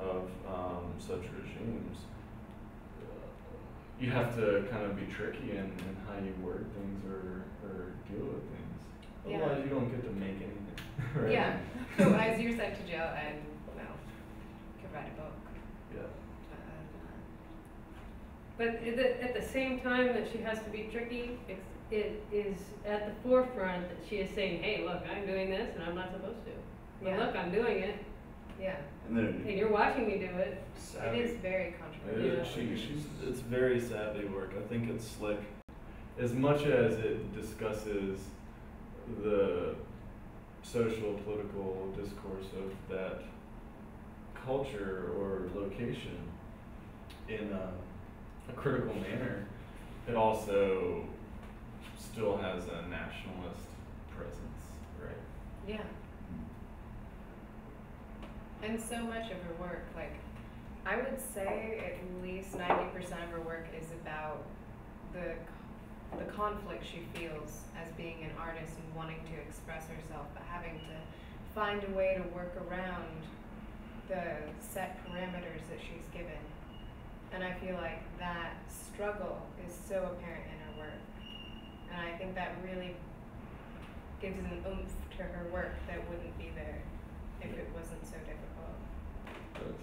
of um, such regimes, uh, you have to kind of be tricky in, in how you word things or, or deal with things. Yeah. Otherwise, you don't get to make anything. right? Yeah. So as you're sent to jail and, well, could write a book. Yeah. Uh, But at the, at the same time that she has to be tricky, it's, it is at the forefront that she is saying, hey, look, I'm doing this and I'm not supposed to. But Yeah. look, I'm doing it, Yeah, And then and you're watching me do it. it is very controversial. is, she, she's, it's very savvy work. I think it's slick. As much as it discusses the social political discourse of that culture or location in a, a critical manner, it also still has a nationalist presence, right? Yeah. And so much of her work, like, I would say at least ninety percent of her work is about the, the conflict she feels as being an artist and wanting to express herself, but having to find a way to work around the set parameters that she's given. And I feel like that struggle is so apparent in her work. And I think that really gives an oomph to her work that wouldn't be there if it wasn't so difficult.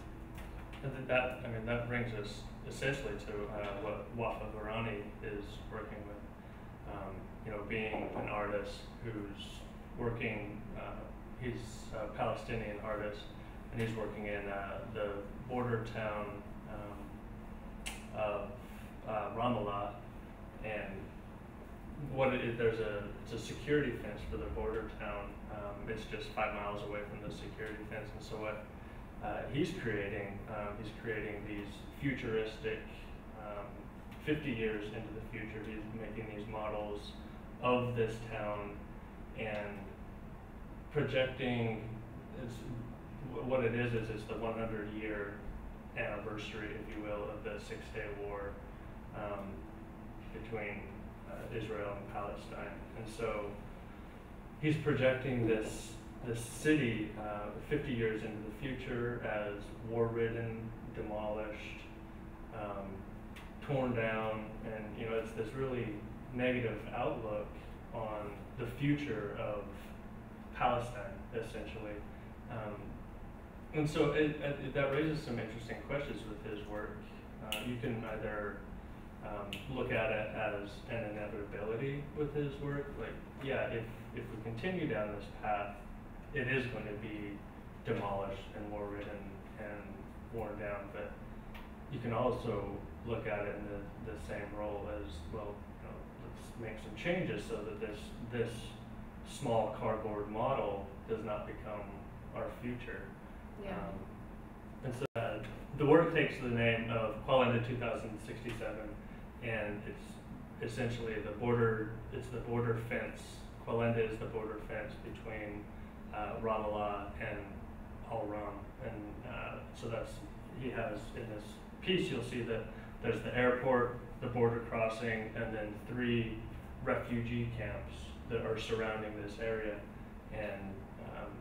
And that, I mean, that brings us essentially to uh, what Wafa Hourani is working with. Um, you know, being an artist who's working, uh, he's a Palestinian artist, and he's working in uh, the border town um, of uh, Ramallah, and what there's a, it's a security fence for the border town. Um, it's just five miles away from the security fence, and so what uh, he's creating, um, he's creating these futuristic, um, 50 years into the future, he's making these models of this town and projecting, it's, what it is, is it's the 100 year anniversary, if you will, of the Six Day War um, between uh, Israel and Palestine. And so he's projecting this this city uh, 50 years into the future as war-ridden, demolished, um, torn down, and you know it's this really negative outlook on the future of Palestine, essentially. Um, and so it, it, that raises some interesting questions with his work. Uh, you can either um, look at it as an inevitability with his work, like yeah, if if we continue down this path, it is going to be demolished and war ridden and worn down. But you can also look at it in the, the same role as well. You know, let's make some changes so that this this small cardboard model does not become our future. Yeah. Um, and so uh, the work takes the name of Qalandia 2067, and it's essentially the border. It's the border fence. Qalandia is the border fence between uh, Ramallah and Al Ram, and uh, so that's he has in this piece. You'll see that there's the airport, the border crossing, and then three refugee camps that are surrounding this area, and um,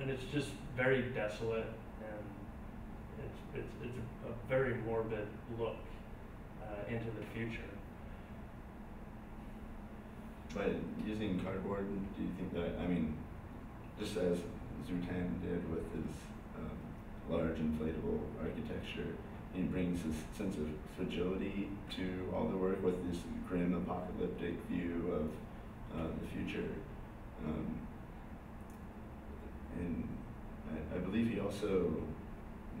and it's just very desolate, and it's it's it's a, a very morbid look uh, into the future. But using cardboard, do you think that, I mean, just as Zootan did with his um, large inflatable architecture, he brings this sense of fragility to all the work with this grim apocalyptic view of uh, the future. Um, and I, I believe he also,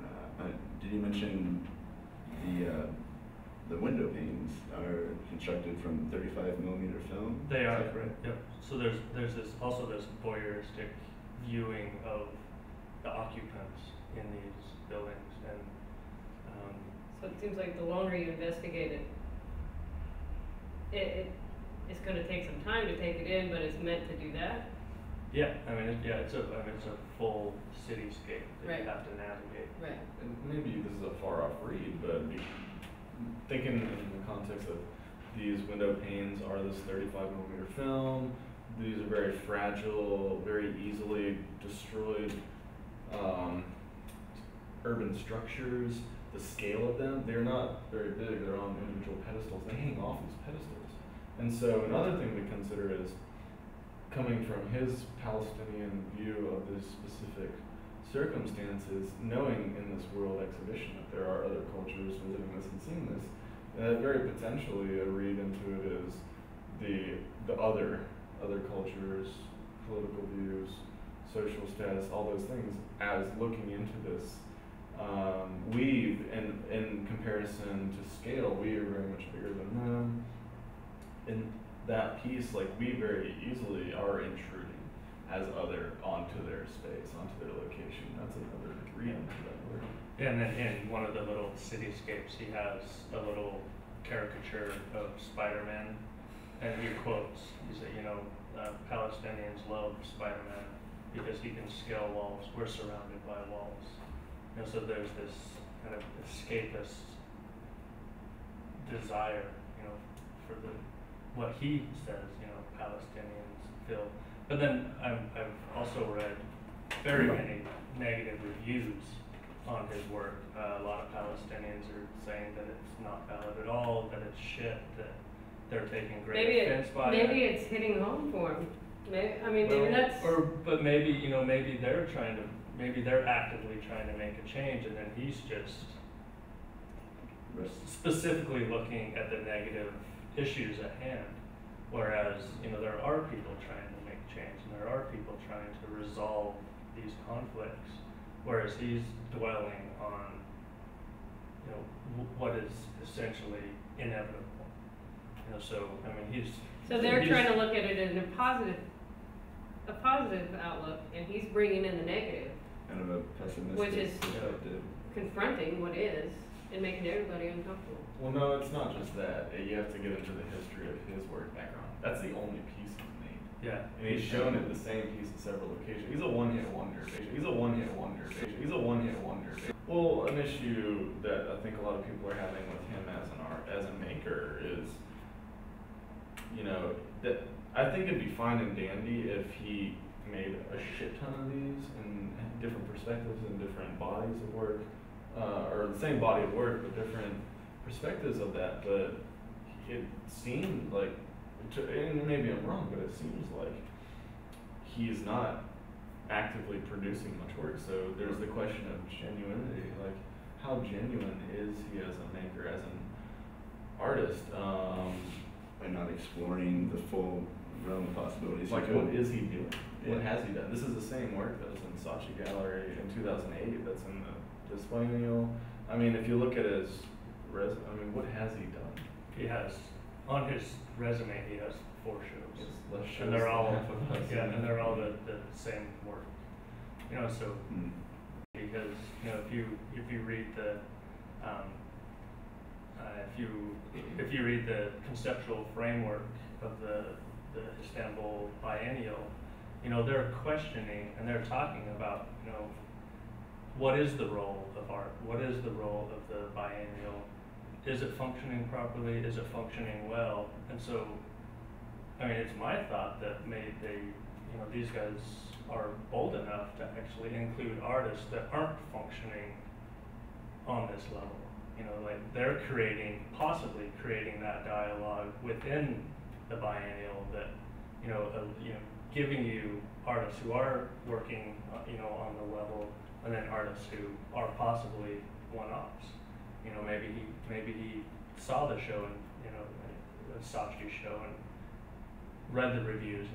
uh, uh, did he mention the, uh, the window panes are constructed from 35 millimeter film? They Is are. that correct? Yep. So there's there's this also this voyeuristic viewing of the occupants in these buildings, and um, So it seems like the longer you investigate it, it, it, it's gonna take some time to take it in, but it's meant to do that. yeah, I mean, it, yeah, it's a I mean, it's a full cityscape that Right. you have to navigate. Right. And maybe this is a far off read, but be- thinking in the context of these window panes are this 35 millimeter film. These are very fragile, very easily destroyed. Um, urban structures, the scale of them, they're not very big. They're on individual pedestals. They hang off these pedestals. And so another thing to consider is coming from his Palestinian view of this specific circumstances, knowing in this world exhibition that there are other cultures visiting this and seeing this, that very potentially a read into it is the the other other cultures, political views, social status, all those things as looking into this. Um, we, in in comparison to scale, we are very much bigger than them. In that piece, like we very easily are intruding as other onto their space, onto their location. That's another read into that word. And then in one of the little cityscapes, he has a little caricature of Spider-Man, and he quotes, he said, you know, uh, Palestinians love Spider-Man because he can scale walls. We're surrounded by walls. You know, so there's this kind of escapist desire, you know, for the what he says, you know, Palestinians feel. But then I've, I've also read very many negative reviews on his work. Uh, a lot of Palestinians are saying that it's not valid at all, that it's shit, that they're taking great Maybe offense it, by maybe it. it's hitting home for him. Maybe, I mean, Well, maybe that's, Or, but maybe, you know, maybe they're trying to, maybe they're actively trying to make a change and then he's just specifically looking at the negative issues at hand. Whereas, you know, there are people trying to make change and there are people trying to resolve these conflicts. Whereas he's dwelling on, you know, w- what is essentially inevitable. You know, so, I mean, he's. so they're he's- trying to look at it in a positive, a positive outlook, and he's bringing in the negative, Kind of a pessimistic Which is- perspective. confronting what is, and making everybody uncomfortable. Well, no, it's not just that. You have to get into the history of his work background. That's the only piece he's made. Yeah. And he's shown it the same piece in several locations. He's a one-hit wonder. He's a one-hit wonder. He's a one-hit wonder. Well, an issue that I think a lot of people are having with him as an art, as a maker, is, you know, that I think it'd be fine and dandy if he made a shit ton of these in different perspectives and different bodies of work, uh, or the same body of work but different perspectives of that. But it seemed like, to, and maybe I'm wrong, but it seems like he's not actively producing much work. So there's the question of genuinity, like how genuine is he as a maker, as an artist? Um, By not exploring the full realm of possibilities. like you what could- is he doing? What has he done? This is the same work that was in Saatchi Gallery in 2008. That's in the display annual. I mean, if you look at his res, I mean, what has he done? He has, on his resume, he has four shows. Less shows And they're all, half of us. yeah, and they're all the, the same work. You know, so, Mm. because, you know, if you, if you read the, um, uh, if you, if you read the conceptual framework of the, the Istanbul Biennial, you know, they're questioning and they're talking about, you know, what is the role of art? What is the role of the biennial? Is it functioning properly? Is it functioning well? And so, I mean, it's my thought that maybe they, you know, these guys are bold enough to actually include artists that aren't functioning on this level. You know, like they're creating, possibly creating that dialogue within the biennial that, you know, uh, you know, giving you artists who are working, uh, you know, on the level, and then artists who are possibly one-offs. You know, maybe he, maybe he saw the show and, you know, the show and read the reviews and